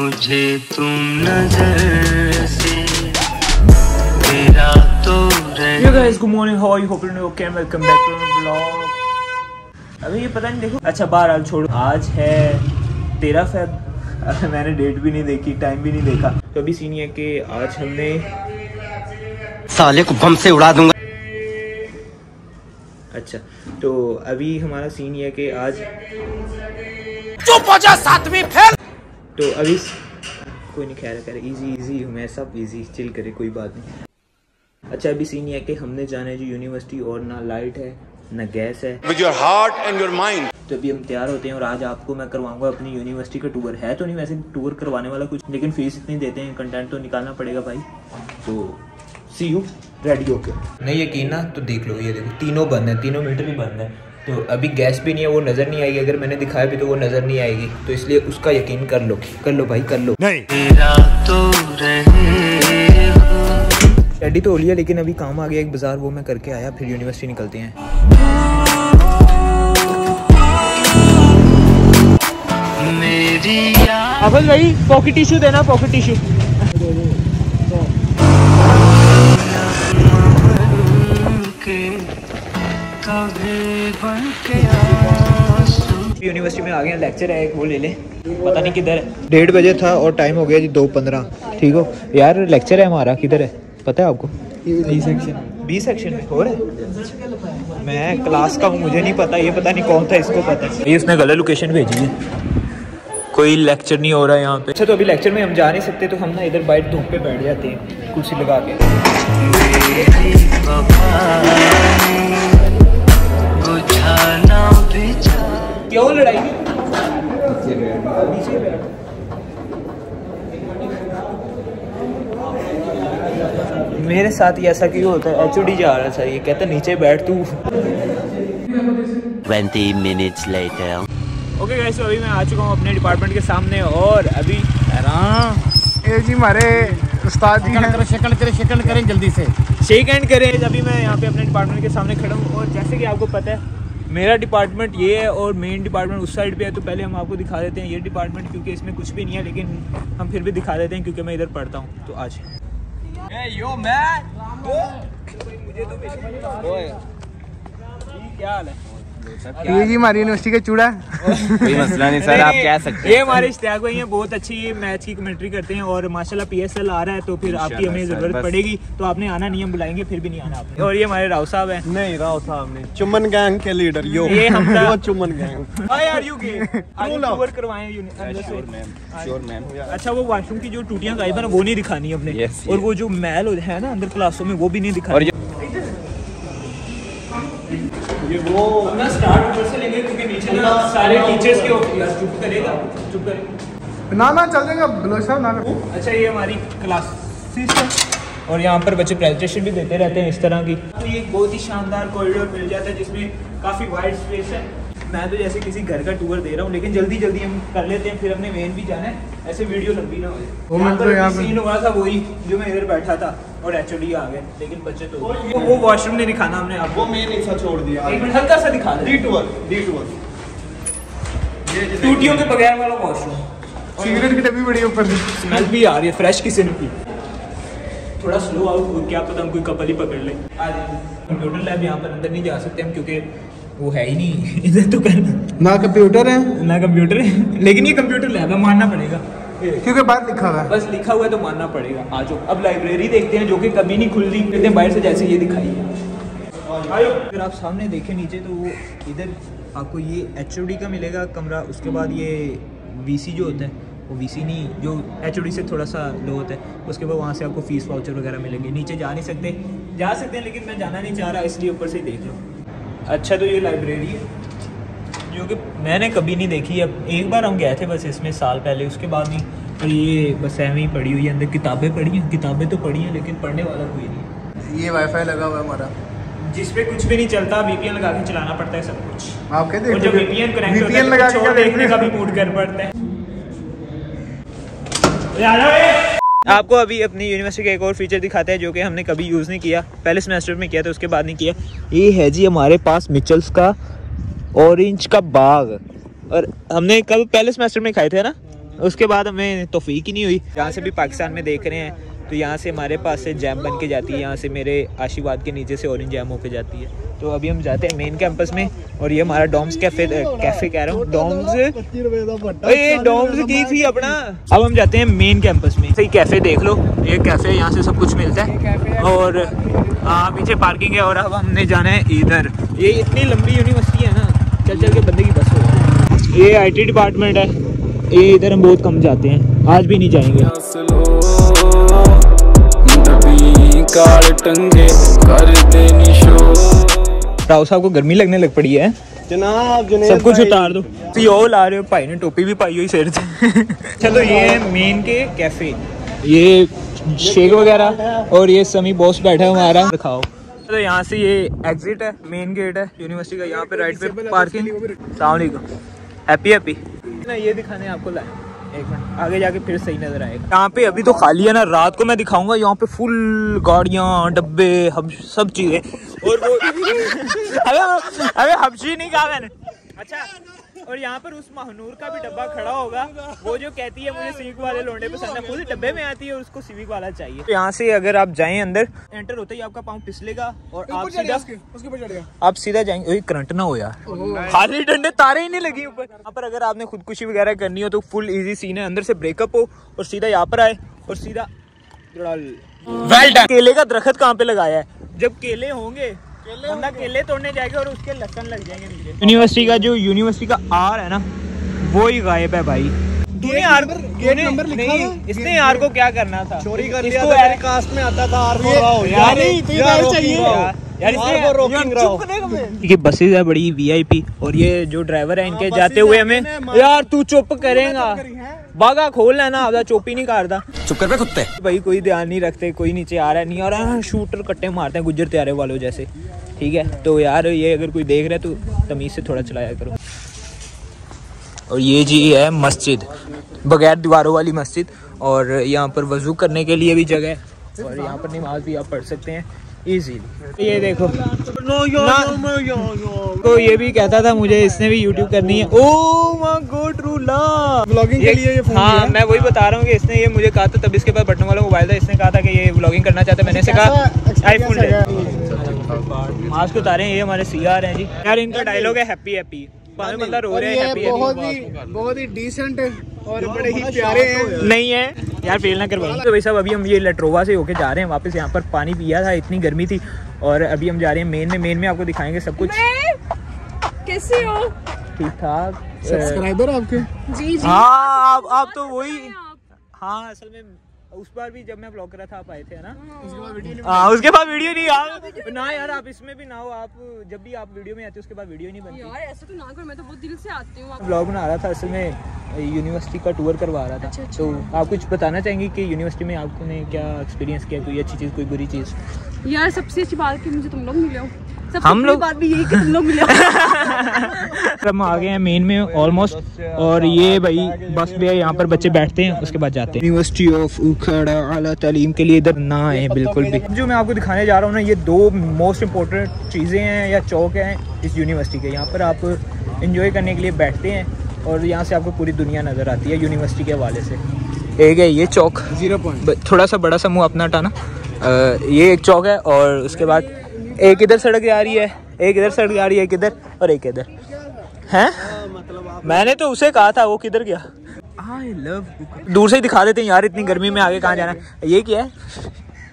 मुझे तुम नज़र से तेरा तो Yo guys, good morning. How are you? Hope you're okay. and Welcome back to my vlog. अभी ये पता नहीं देखो अच्छा बहरहाल छोड़ो आज है तेरह फेब मैंने डेट भी नहीं देखी टाइम भी नहीं देखा तो अभी सीन ये है कि आज हमने साले को बम से उड़ा दूँगा अच्छा तो अभी हमारा सीन ये है कि आज चुप हो जा सातवीं फेल तो अभी कोई नहीं खैर करे इजी इजी हूँ मैं सब इजी चिल करे कोई बात नहीं। अच्छा अभी सीन ये है कि हमने जाना है जो यूनिवर्सिटी और ना लाइट है ना गैस है। With your heart and your mind. तो अभी हम तैयार होते हैं और आज आपको मैं करवाऊँगा अपनी यूनिवर्सिटी का टूर है तो नहीं वैसे टूर करवाने वाला कुछ लेकिन फ़ीस इतनी देते हैं कंटेंट तो निकालना पड़ेगा भाई। तो सी यू रेडी होके नहीं यकीन ना तो देख लो ये देखो तीनों बंद है तीनों मीटर भी बंद है। तो अभी गैस भी नहीं है वो नज़र नहीं आएगी। अगर मैंने दिखाया भी तो वो नज़र नहीं आएगी। तो इसलिए उसका यकीन कर लो कर लो भाई कर लो। तो रेडी तो हो लिया लेकिन अभी काम आ गया एक बाज़ार वो मैं करके आया फिर यूनिवर्सिटी निकलते हैं। अफल भाई पॉकेट टिश्यू देना पॉकेट टिश्यू यूनिवर्सिटी में आ गए लेक्चर है एक वो ले ले। पता नहीं किधर है। डेढ़ बजे था और टाइम हो गया जी दो पंद्रह। ठीक हो? यार लेक्चर है हमारा किधर है? पता है आपको? बी सेक्शन बी सेक्शन में हो रहा है मैं क्लास का हूँ मुझे नहीं पता ये पता नहीं कौन था इसको पता है। ये उसने गलत लोकेशन भेजी है। कोई लेक्चर नहीं हो रहा है यहाँ पे। अच्छा तो अभी लेक्चर में हम जा नहीं सकते तो हम ना इधर बाइट धूप पे बैठ जाते हैं कुर्सी लगा के। बुझाना क्यों लड़ाई? मेरे साथ ही ऐसा क्यों होता है? एच जा रहा था ये कहता नीचे बैठ तू। 20 minutes later. ओके गाइस तो अभी मैं आ चुका हूँ अपने डिपार्टमेंट के सामने और अभी हैरान। ये जी हमारे उस्ताद जी हैं। शेकन करें शेकन करें जल्दी से। शेक हैंड करें। अभी मैं यहाँ पे अपने डिपार्टमेंट के सामने खड़ा हूँ और जैसे कि आपको पता है मेरा डिपार्टमेंट ये है और मेन डिपार्टमेंट उस साइड पे है तो पहले हम आपको दिखा देते हैं ये डिपार्टमेंट क्योंकि इसमें कुछ भी नहीं है लेकिन हम फिर भी दिखा देते हैं क्योंकि मैं इधर पढ़ता हूँ। तो आज। मुझे तो क्या हाल है? ये जी हमारी यूनिवर्सिटी का चूड़ा। कोई मसला नहीं सर आप कह सकते हैं ये हमारे इश्तियाक भाई हैं बहुत अच्छी मैच की कमेंट्री करते हैं और माशाल्लाह पीएसएल आ रहा है तो फिर आपकी हमें ज़रूरत पड़ेगी। तो आपने आना नहीं हम बुलाएँगे फिर भी नहीं आना आपने। और ये हमारे राव साहब हैं। नहीं राव साहब ने चुमन गैंग के लीडर यो। ये हम यो चुमन गैंग are you gay? आज हम करवाएँ अंदर से। श्योर मैम अच्छा वो वॉशरूम की जो टूटियाँ गायब है ना वो नहीं दिखानी अपने और वो जो मैल है ना अंदर क्लासों में वो भी नहीं दिखानी। वो ना स्टार्ट ऊपर से लेंगे क्योंकि नीचे ना सारे टीचर्स के यार चुप करेगा चुप करेगा ना ना चल जाएगा बलोच साहब ना करो। अच्छा ये हमारी क्लासेस और यहाँ पर बच्चे प्रेजेंटेशन भी देते रहते हैं इस तरह की। तो ये बहुत ही शानदार कॉरिडोर मिल जाता है जिसमें काफ़ी वाइड स्पेस है। मैं तो जैसे किसी घर का टूर दे रहा हूँ लेकिन जल्दी जल्दी हम कर लेते हैं फिर हमने मेन भी जाना है। ऐसे वीडियो लंबी ना हो जाए। मतलब सीन हुआ था वही जो मैं इधर बैठा था और एच आ गए लेकिन बच्चे तो वो- वो वॉशरूम नहीं दिखाना हमने आपको। मेन हिस्सा छोड़ दिया। एक मिनट हल्का सा दिखा दे। टूअर डी टूअर टूटियों के बगैर वाला वॉशरूम सिगरेट की डब्बी बड़ी ऊपर स्मेल भी आ रही है फ्रेश किसी ने की थोड़ा स्लो आउट क्या पता हम कोई कपल ही पकड़ ले। कंप्यूटर लैब यहाँ पर अंदर नहीं जा सकते हम क्योंकि वो है ही नहीं। इधर तो करना ना कंप्यूटर है? ना कंप्यूटर है। लेकिन ये कंप्यूटर लैब है मानना पड़ेगा। क्योंकि बाहर लिखा हुआ है। बस लिखा हुआ है तो मानना पड़ेगा। आ जाओ। अब लाइब्रेरी देखते हैं जो कि कभी नहीं खुल रही। कहते हैं बाहर से जैसे ये दिखाई है। आयो अगर आप सामने देखें नीचे तो वो इधर आपको ये एचओडी का मिलेगा कमरा। उसके बाद ये वीसी जो होता है वो वीसी नहीं जो एचओडी से थोड़ा सा लो होता है। उसके बाद वहाँ से आपको फ़ीस वाउचर वगैरह मिलेंगे। नीचे जा नहीं सकते। जा सकते हैं लेकिन मैं जाना नहीं चाह रहा इसलिए ऊपर से ही देख लो। अच्छा तो ये लाइब्रेरी है? जो कि मैंने कभी नहीं देखी अब एक बार हम गए थे बस इसमें साल पहले उसके बाद नहीं। और ये बस ऐਵੇਂ ही पड़ी हुई है अंदर किताबें पढ़ी हैं किताबें तो पढ़ी हैं लेकिन पढ़ने वाला कोई नहीं ये वाईफाई लगा हुआ है हमारा। जिस पे कुछ भी नहीं चलता वीपीएन लगा के चलाना पड़ता है सब कुछ। आप कहते और जब वीपीएन कनेक्ट होता है तो देखने का भी मूड कर पड़ता है। आपको अभी अपनी यूनिवर्सिटी का एक और फीचर दिखाते हैं जो कि हमने कभी यूज़ नहीं किया। पहले सेमेस्टर में किया था, उसके बाद नहीं किया। ये है जी हमारे पास मिचल्स का ऑरेंज का बाग। और हमने कल पहले सेमेस्टर में खाए थे ना? उसके बाद हमें तोफीक ही नहीं हुई। जहाँ से भी पाकिस्तान में देख रहे हैं तो यहाँ से हमारे पास से जैम बन के जाती है यहाँ से मेरे आशीर्वाद के नीचे से ऑरेंज जैम होके जाती है तो अभी हम जाते हैं मेन कैंपस में और ये हमारा डॉम्स कैफ़े कैफ़े कह रहा हूँ डॉम्स ये डॉम्स की थी अपना अब हम जाते हैं मेन कैंपस में सही कैफ़े देख लो ये कैफ़े यहाँ से सब कुछ मिलता है और हाँ पीछे पार्किंग है और अब हमने जाना है इधर ये इतनी लंबी यूनिवर्सिटी है ना चल चल के बंदे की बस हो ये आईटी डिपार्टमेंट है ये इधर हम बहुत कम जाते हैं आज भी नहीं जाएँगे काल टंगे कर देनी शो राव साहब को गर्मी लगने लग पड़ी है। जनाब सब कुछ उतार दो। तो यो ला रहे हो भाई ने टोपी भी पाई हुई सिर से। तो ये है मेन के कैफ़े। ये शेक वगैरह और ये समी बॉस बैठा है हमारा। दिखाओ। तो यहाँ से ये एग्जिट है मेन गेट है यूनिवर्सिटी का। यहाँ पे राइट पे पार्किंग सलामकुम हैप्पी हैप्पी ना ये दिखाने आपको लाए। एक मिनट आगे जाके फिर सही नज़र आएगा। यहाँ पे अभी तो खाली है ना रात को मैं दिखाऊँगा यहाँ पे फुल गाड़िया डब्बे हम सब चीज़ें। और वो अबे अबे हबशी नहीं कहा मैंने। अच्छा और यहाँ पर उस महनूर का भी डब्बा खड़ा होगा। वो जो कहती है मुझे सिविक वाले लोंडे पसंद है खुद डब्बे में आती है और उसको सिविक वाला चाहिए। तो यहाँ से अगर आप जाए अंदर एंटर होते ही आपका पाँव फिसलेगा और आप सीधा उसके ऊपर चढ़ गया आप सीधा जाएँगे करंट ना हो यार। खाली डंडे तारे ही नहीं लगी ऊपर। यहाँ पर अगर आपने खुदकुशी वगैरह करनी हो तो फुल इजी सीन है। अंदर से ब्रेकअप हो और सीधा यहाँ पर आए और सीधा वेल डन केले का दरखत कहाँ पे लगाया है? जब केले होंगे बंदा केले तोड़ने जाएगा और उसके लसन लग जाएँगे यूनिवर्सिटी का जो यूनिवर्सिटी का आर है ना वो ही गायब है भाई। तूने आर गेट नंबर लिखा था? इसने आर को क्या करना था? चोरी कर लिया था मेरी कास्ट में आता था आर फोर राव यार नहीं तो यार चाहिए। यार, इसने रॉकिंग राव है बड़ी वीआईपी और ये जो ड्राइवर है इनके हाँ, जाते हुए हमें यार तू चुप करेगा। बागा खोल लेना आधा चोपी नहीं करता चुप कर बे कुत्ते। भाई कोई ध्यान नहीं रखते कोई नीचे आ रहा है नहीं आ रहा है शूटर कट्टे मारते हैं गुजर त्यारे वालों जैसे। ठीक है? तो यार ये अगर कोई देख रहा है तो तमीज से थोड़ा चलाया करो। और ये जी है मस्जिद बगैर दीवारों वाली मस्जिद और यहाँ पर वज़ू करने के लिए भी जगह है। और यहाँ पर नमाज़ भी आप पढ़ सकते हैं। इजीली ये देखो। नो यो नो यो तो ये भी कहता था मुझे इसने भी यूट्यूब करनी है। ओ माय गॉड रूला ब्लॉगिंग के लिए ये फ़ोन हाँ मैं वही बता रहा हूँ कि इसने ये मुझे कहा था तब इसके पास बटन वाला मोबाइल था इसने कहा था कि ये व्लॉगिंग करना चाहता है। मैंने इसे कहा आईफोन ले। मास्क उतारे हैं ये हमारे सी आर हैं जी। यार इनका डायलॉग है हैप्पी हैप्पी पागल बंदा रो रहे हैं बहुत ही बहुत ही डिसेंट और बड़े ही प्यारे हैं। नहीं है। यार फेल ना करवाई तो भाई साहब अभी हम ये लटरोवा से होके जा रहे हैं वापस यहाँ पर पानी पिया था इतनी गर्मी थी। और अभी हम जा रहे हैं मेन में मेन में आपको दिखाएँगे सब कुछ। कैसे हो? ठीक ठाक। सब्सक्राइबर आपके? जी जी। हाँ आप आप तो वही हाँ असल में उस बार भी जब मैं ब्लॉग कर रहा था आप आए थे है ना? आ, उसके बाद वीडियो नहीं आप ना यार आप इसमें भी ना हो आप जब भी आप वीडियो में आते हो उसके बाद वीडियो नहीं बनती। यार ऐसा तो ना करो मैं तो बहुत दिल से आती हूँ। ब्लॉग बना रहा था असल में यूनिवर्सिटी का टूर करवा रहा था। अच्छा, अच्छा। तो आप कुछ बताना चाहेंगे कि यूनिवर्सिटी में आपने क्या एक्सपीरियंस किया कोई अच्छी चीज़ कोई बुरी चीज़? यार सबसे अच्छी बात कि मुझे तुम लोग मिले हो। हम लोग- बात भी यही कि तुम लोग मिले हम आ गए हैं मेन में ऑलमोस्ट और ये भाई बस में यहाँ पर बच्चे बैठते हैं उसके बाद जाते हैं। यूनिवर्सिटी ऑफ़ उखड़ा आला तालीम के लिए इधर ना आए बिल्कुल भी। जो मैं आपको दिखाने जा रहा हूँ ना ये दो मोस्ट इम्पोर्टेंट चीज़ें हैं या चौक हैं इस यूनिवर्सिटी के। यहाँ पर आप इंजॉय करने के लिए बैठते हैं और यहाँ से आपको पूरी दुनिया नज़र आती है यूनिवर्सिटी के हवाले से। एक है ये चौक। ज़ीरो पॉइंट थोड़ा सा बड़ा सा मुँह अपना हटाना। ये एक चौक है और उसके बाद एक इधर सड़क जा रही है एक इधर सड़क जा रही है एक इधर और एक इधर। हैं? मैंने तो उसे कहा था वो किधर गया? आई लव दूर से ही दिखा देते हैं यार इतनी गर्मी में आगे कहाँ जाना है। ये क्या है?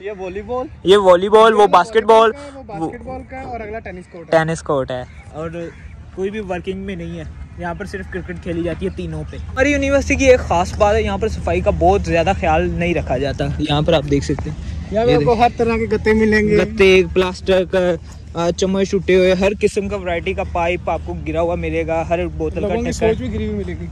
ये वॉलीबॉल। ये वॉलीबॉल वो बास्केटबॉल बास्केटबॉल का और अगला टेनिस कोर्ट टेनिस कोर्ट है। और कोई भी वर्किंग में नहीं है। यहाँ पर सिर्फ़ क्रिकेट खेली जाती है तीनों पे। हमारी यूनिवर्सिटी की एक खास बात है यहाँ पर सफ़ाई का बहुत ज़्यादा ख्याल नहीं रखा जाता। यहाँ पर आप देख सकते हैं। आपको हर तरह के गत्ते मिलेंगे। गत्ते प्लास्टिक चम्मच टूटे हुए हर किस्म का वैरायटी का पाइप आपको गिरा हुआ मिलेगा हर बोतल का भी गिरी हुई मिलेगी।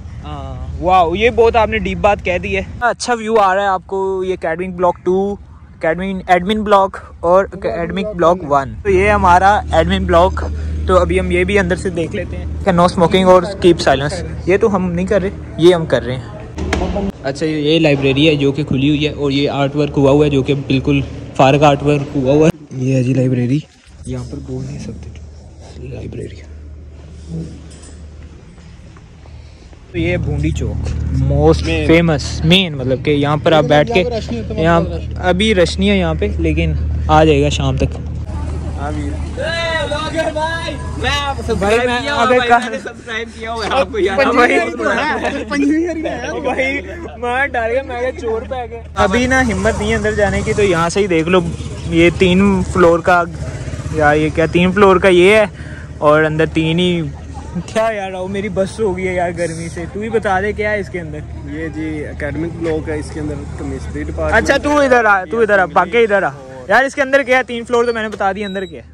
वाह ये बहुत आपने डीप बात कह दी है। अच्छा व्यू आ रहा है आपको ये academic block to admin admin block और एडमिक ब्लॉक वन तो ये हमारा एडमिन ब्लॉक तो अभी हम ये भी अंदर से देख लेते हैं। नो स्मोकिंग और कीप साइलेंस ये तो हम नहीं कर रहे ये हम कर रहे हैं। अच्छा ये ये लाइब्रेरी है जो कि खुली हुई है और ये आर्ट वर्क हुआ हुआ है जो कि बिल्कुल फारग आर्ट वर्क हुआ हुआ है। ये है जी लाइब्रेरी यहाँ पर बोल नहीं सकते लाइब्रेरी तो ये Bundi Chowk. Most famous main मतलब कि यहाँ पर आप बैठ के यहाँ अभी रशनी है यहाँ पे लेकिन आ जाएगा शाम तक। भाई मैं सब्सक्राइब किया हुआ आपको याद भाई मैं डर गया मैं चोर पे गया। अभी ना हिम्मत नहीं है अंदर जाने की तो यहाँ से ही देख लो। ये तीन फ्लोर का या ये क्या तीन फ्लोर का ये है और अंदर तीन ही क्या यार वो मेरी बस हो गई है यार गर्मी से। तू ही बता दे क्या है इसके अंदर? ये जी एकेडमिक ब्लॉक है इसके अंदर केमिस्ट्री डिपार्टमेंट अच्छा तू इधर आ तू इधर आ भागे इधर आ। यार इसके अंदर क्या है? तीन फ्लोर तो मैंने बता दिया अंदर क्या है?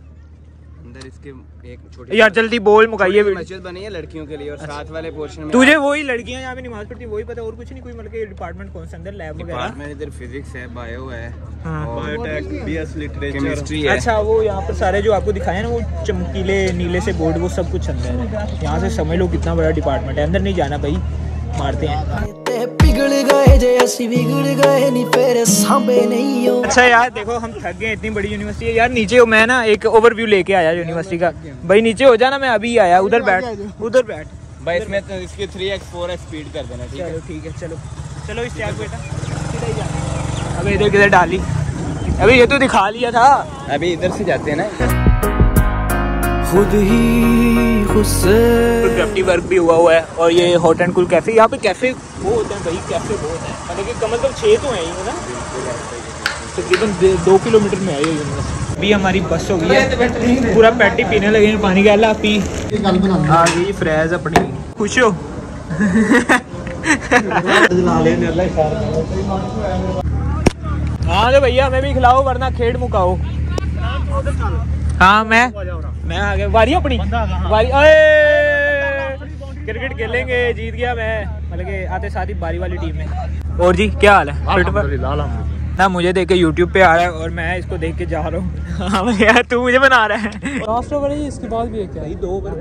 अंदर इसके एक छोटी यार जल्दी बोल मुकाइए मस्जिद बनी है लड़कियों के लिए और साथ वाले पोर्शन में तुझे वही लड़कियाँ यहाँ पे नमाज़ पढ़ती वही पता और कुछ नहीं कोई मतलब डिपार्टमेंट कौन सा अंदर लैब वगैरह? डिपार्टमेंट इधर फिजिक्स है बायो है हाँ। बायोटेक बीएस लिटरेचर केमिस्ट्री है। अच्छा वो यहाँ पर सारे जो आपको दिखाए ना वो चमकीले नीले से बोर्ड वो सब कुछ अंदर है। यहाँ से समझ लो कितना बड़ा डिपार्टमेंट है अंदर नहीं जाना भाई मारते हैं। जे असि बिगड़ गए नी फिर सामने नहीं हो। अच्छा यार देखो हम थक गए इतनी बड़ी यूनिवर्सिटी है। यार नीचे हो मैं ना एक ओवरव्यू लेके आया यूनिवर्सिटी का। भाई नीचे हो जाना मैं अभी आया उधर बैठ उधर बैठ। भाई इसमें तो इसके three x four x speed कर देना ठीक है? ठीक है चलो। चलो इस आगे बेटा। अबे इधर किधर डाली? अभी ये तो दिखा लिया था। अभी इधर से जाते हैं ना। खुद ही खुद से वर्क भी हुआ हुआ है और ये हॉट एंड कूल कैफ़े यहाँ पे कैफ़े वो होते हैं भाई कैफ़े बहुत हैं। मतलब कि कम से कम छः तो हैं ही है ना? तकरीबन दे- दो किलोमीटर में आई है यूनिवर्सिटी अभी हमारी बस हो गई है। पूरा पैटी पीने लगे हैं पानी का अल्लाह पी। आ गई फ्रेज अपनी। खुश हो? हाँ तो भैया हमें भी खिलाओ वरना खेड मुकाओ। हाँ मैं? मैं आ गया। वारी अपनी। वारी अरे! क्रिकेट खेलेंगे जीत गया मैं मतलब कि आते साथ ही बारी वाली टीम में। और जी क्या हाल है? फिट पर? ना मुझे देख के यूट्यूब पे आ रहा है और मैं इसको देख के जा रहा हूँ। यार तू मुझे बना रहा है। लास्ट ओवर है इसके बाद भी है क्या? दो ओवर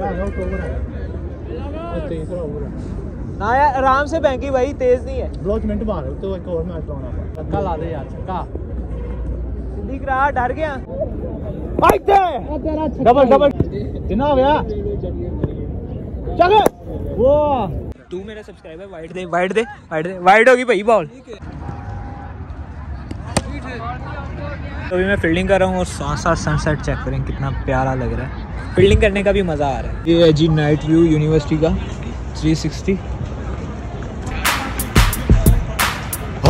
ना यार आराम से बैंकी भाई तेज नहीं है। दो मिनट मार तो एक और मैच लाना छक्का ला दे यार छक्का रहा डर गया। डबल डबल कितना हो गया? चल। वो तू मेरा सब्सक्राइबर वाइट दे वाइट दे वाइट दे। वाइट होगी भाई बॉल तो अभी मैं फील्डिंग कर रहा हूँ और साथ साथ सनसेट चेक करें कितना प्यारा लग रहा है। फील्डिंग करने का भी मज़ा आ रहा है। ये है जी नाइट व्यू यूनिवर्सिटी का। 360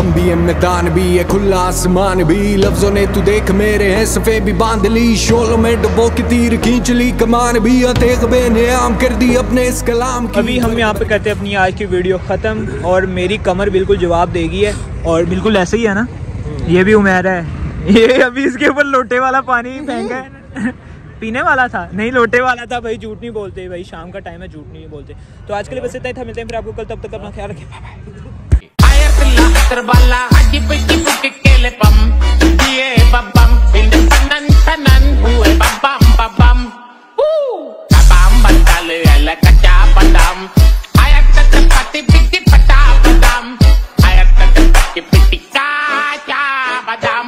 हम भी है, मैदान भी है, खुला आसमान भी। लफ्जों ने तू देख मेरे हैं, सफे भी बाँध ली। शोलों में डबो की तीर खींच ली, कमान भी अतेक बेनियाम कर दी अपने इस कलाम की। अभी हम यहाँ पे करते हैं अपनी आज की वीडियो ख़त्म, और मेरी कमर बिल्कुल जवाब देगी है, और बिल्कुल ऐसे ही है ना? ये भी उमेर है। ये अभी इसके ऊपर लोटे वाला पानी फेंका है पीने वाला था? नहीं, लोटे वाला था भाई, झूठ नहीं बोलते। भाई, शाम का टाइम है, झूठ नहीं बोलते। तो आज के लिए बस इतना ही था। मिलते हैं फिर आपको कल, तब तक अपना ख्याल रखें। Bye Mr. Bala, Haji Piki Puki Kele Pam, Diye Babam, Binde Panan Tanan, Uwe Babam Babam, Woo! Kabam Batale, Ele Kacha Badam, Ayat Tata Pati Piti Pata Badam, Ayat Tata Pati Piti Kacha Badam,